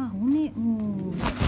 あ、おめ、おー。